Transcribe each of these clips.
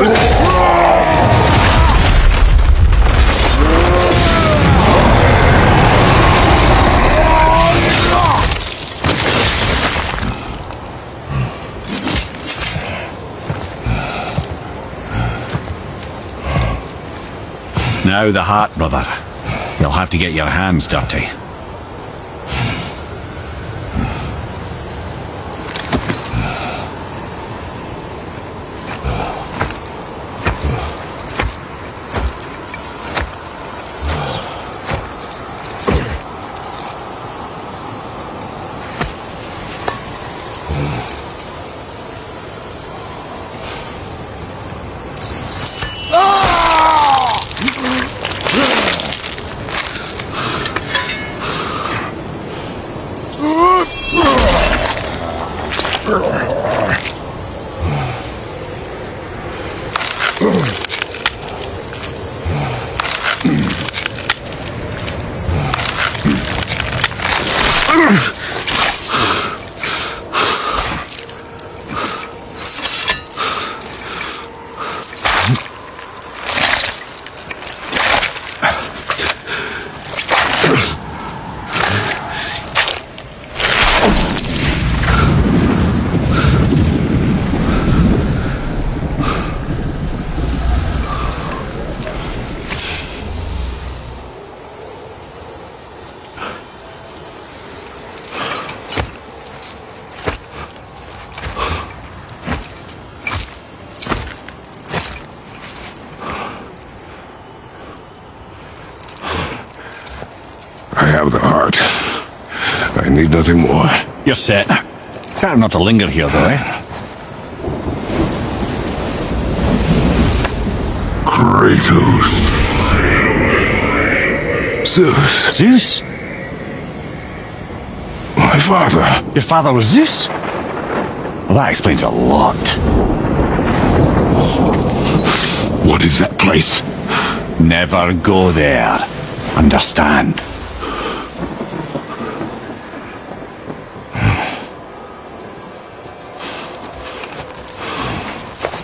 Now the heart, brother. You'll have to get your hands dirty. I have the heart. I need nothing more. You're set. Better not to linger here, though, eh? Kratos. Zeus, Zeus? my father. Your father was Zeus? Well, that explains a lot. What is that place? Never go there. Understand?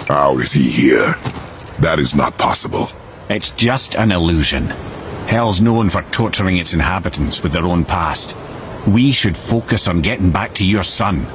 How is he here? That is not possible. It's just an illusion. Hell's known for torturing its inhabitants with their own past. We should focus on getting back to your son.